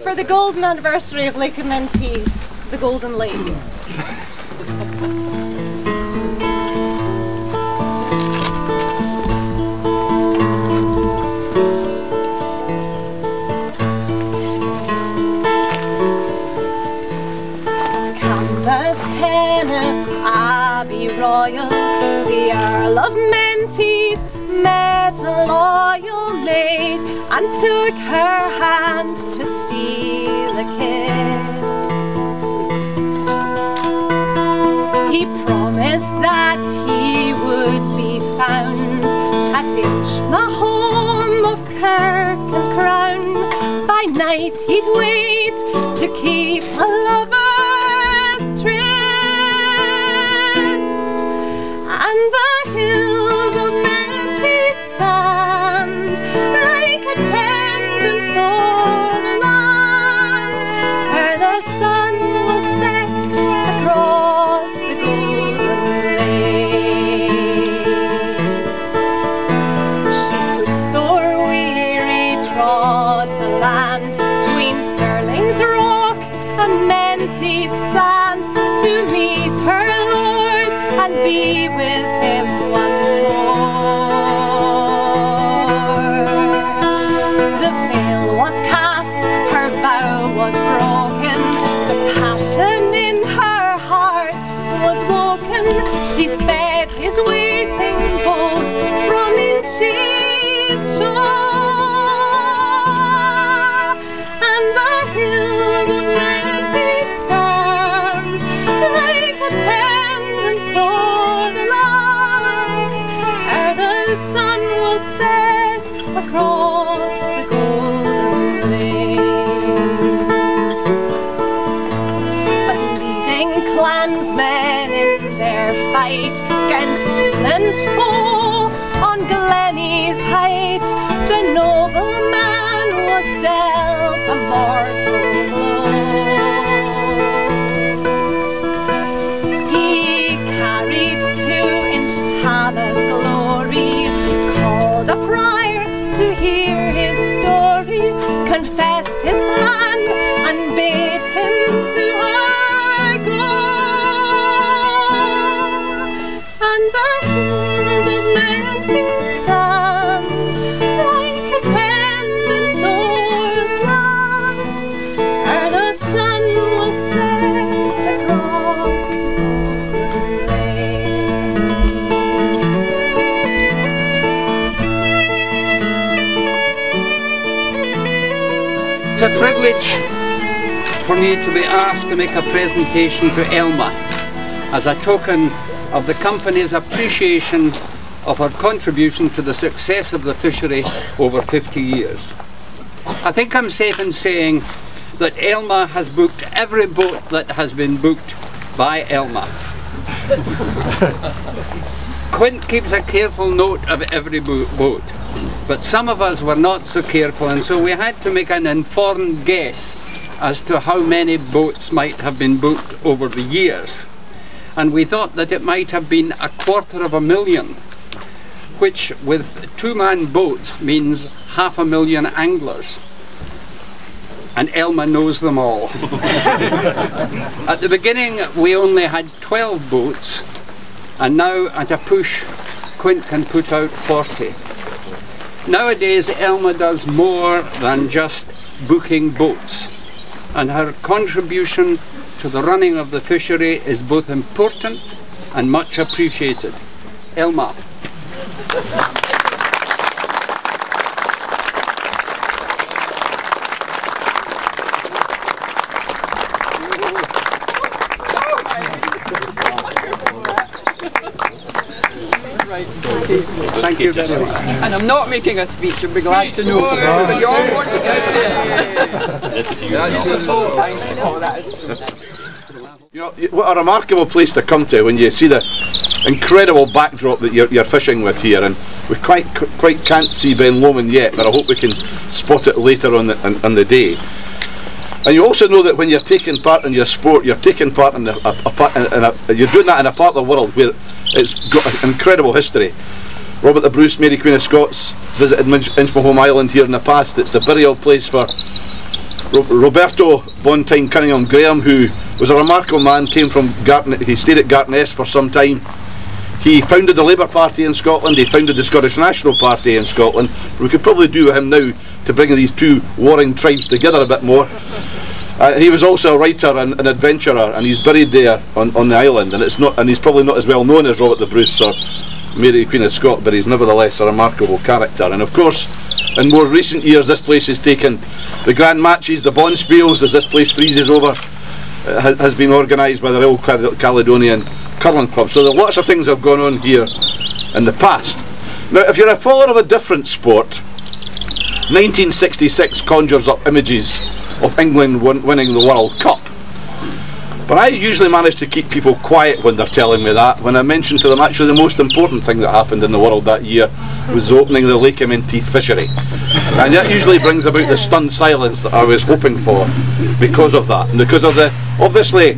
For the golden anniversary of Lake Menteith, the Golden Lake. Canvas Kenneth's Abbey Royal, the Earl of Menteith met a loyal maid and took her hand to steal a kiss. He promised that he would be found at Inchma home of Kirk and Crown. By night he'd wait to keep a lover's tryst, and the be with him fight against and foe on Glenny's height, the nobleman was dealt a mortal privilege for me to be asked to make a presentation to Elma as a token of the company's appreciation of her contribution to the success of the fishery over 50 years. I think I'm safe in saying that Elma has booked every boat that has been booked by Elma. Quint keeps a careful note of every bo- boat, but some of us were not so careful, and so we had to make an informed guess as to how many boats might have been booked over the years. And we thought that it might have been a quarter of a million, which with two man boats means half a million anglers. And Elma knows them all. At the beginning, we only had 12 boats, and now at a push, Quint can put out 40. Nowadays, Elma does more than just booking boats, and her contribution to the running of the fishery is both important and much appreciated. Elma. Thank you very much. And I'm not making a speech, you'll be glad to know. But you all want to get there. Oh, that is You know, what a remarkable place to come to when you see the incredible backdrop that you're, you're fishing with here, and we quite quite can't see Ben Lomond yet, but I hope we can spot it later on the, on, on the day. And you also know that when you're taking part in your sport, you're taking part in a, a, a, in a, you're doing that in a part of the world where it's got an incredible history. Robert the Bruce, Mary Queen of Scots, visited Inchmahome Island here in the past. It's the burial place for Roberto Bontine Cunninghame Graham, who was a remarkable man, came from Garton, he stayed at Gartness for some time. He founded the Labour Party in Scotland, he founded the Scottish National Party in Scotland. We could probably do with him now to bring these two warring tribes together a bit more. Uh, he was also a writer and an adventurer, and he's buried there on, on the island. And it's not, and he's probably not as well known as Robert the Bruce or Mary Queen of Scott, but he's nevertheless a remarkable character. And of course, in more recent years, this place has taken the grand matches, the bonspiels, as this place freezes over, uh, has been organised by the Royal Caledonian Curling Club. So there are lots of things that have gone on here in the past. Now, if you're a follower of a different sport, 1966 conjures up images of England win winning the World Cup. But I usually manage to keep people quiet when they're telling me that. When I mention to them actually the most important thing that happened in the world that year was opening the Lake Menteith fishery. And that usually brings about the stunned silence that I was hoping for because of that. And because of the, obviously,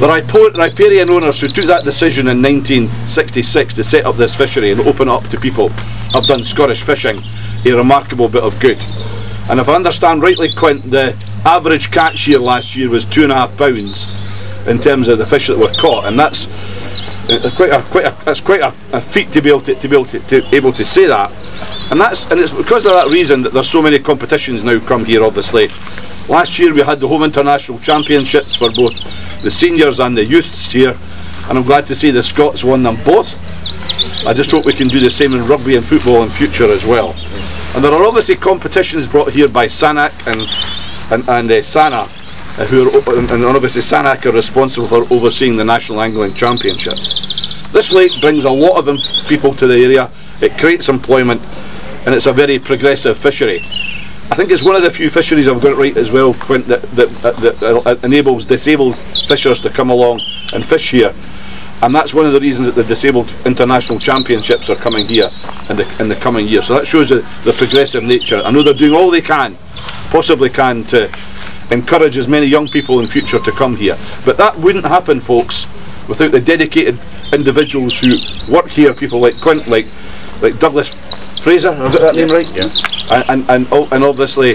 the riparian owners who took that decision in 1966 to set up this fishery and open it up to people have done Scottish fishing a remarkable bit of good. And if I understand rightly, Quint, the average catch here last year was two and a half pounds in terms of the fish that were caught, and that's uh, quite a quite a that's quite a, a feat to be able to, to be able to, to, able to say that. And that's and it's because of that reason that there's so many competitions now come here. Obviously, last year we had the home international championships for both the seniors and the youths here, and I'm glad to see the Scots won them both. I just hope we can do the same in rugby and football in future as well. And there are obviously competitions brought here by SANAC and and, and uh, SANA, uh, who are, and obviously SANAC are responsible for overseeing the National Angling Championships. This lake brings a lot of people to the area, it creates employment, and it's a very progressive fishery. I think it's one of the few fisheries I've got right as well, Quint, that, that, that, that enables disabled fishers to come along and fish here and that's one of the reasons that the disabled international championships are coming here in the in the coming year. So that shows the, the progressive nature. I know they're doing all they can, possibly can, to encourage as many young people in future to come here. But that wouldn't happen, folks, without the dedicated individuals who work here. People like Quint, like like Douglas Fraser. Have I got that name right? Yeah. And and and, and obviously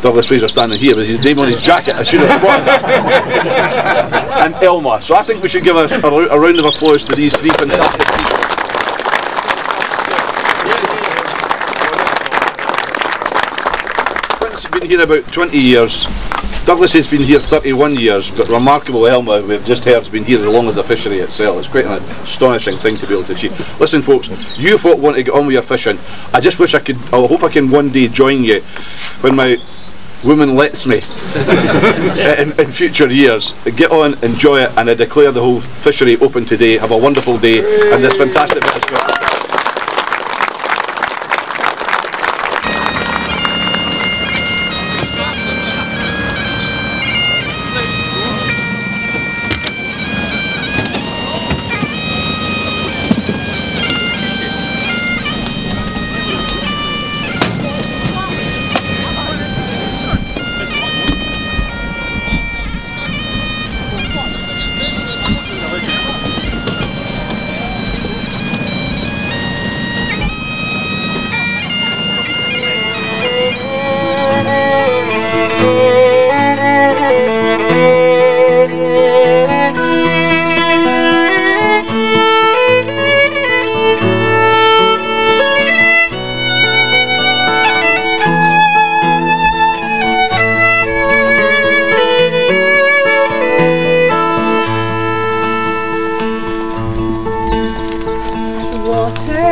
Douglas Fraser standing here with his name on his jacket. I should have spotted and Elma. So I think we should give a, a, a round of applause to these three fantastic people. Quint's been here about 20 years. Douglas has been here 31 years, but remarkable Elma, we've just heard, has been here as long as the fishery itself. It's quite an astonishing thing to be able to achieve. Listen, folks, you folk want to get on with your fishing. I just wish I could, I hope I can one day join you when my woman lets me in, in, future years. Get on, enjoy it, and I declare the whole fishery open today. Have a wonderful day, and this fantastic bit of Scotland.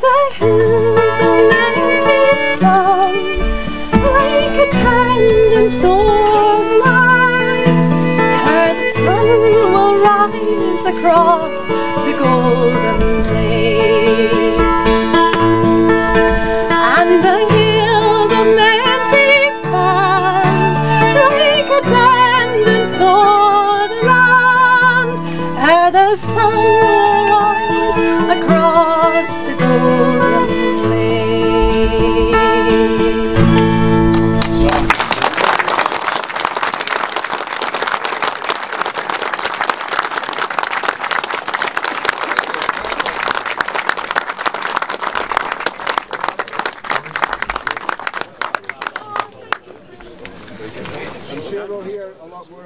the hills of manity's song, like a tandem soul light. Her the sun will rise across the golden lake. And the hills of Menteith stand like a tandem sword around. Her the sun we'll hear a lot more